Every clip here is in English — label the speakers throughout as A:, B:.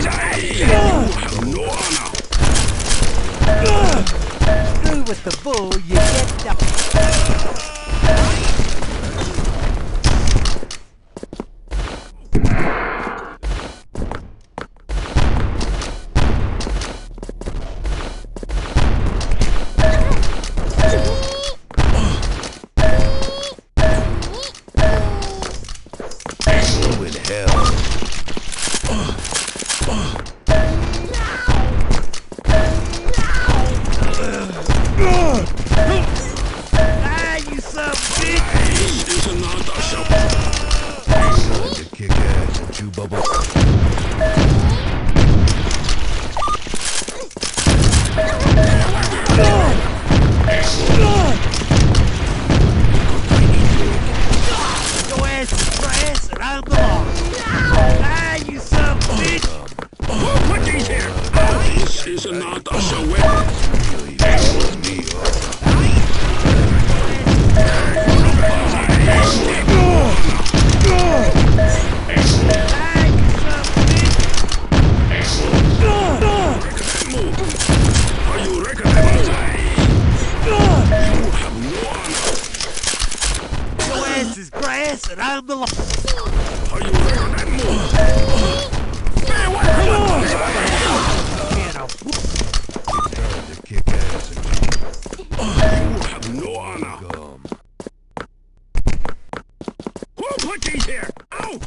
A: Do with the bull, you get the... Bye-bye. around the
B: lot. Are you there, animal? Stay away from us!
A: I'll
C: Time to
B: here? Ow!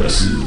D: Listen.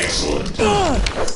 D: Excellent.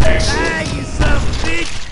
D: Excellent. Ah, you son of a bitch!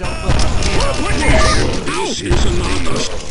D: yourself up.
B: This is
A: an honest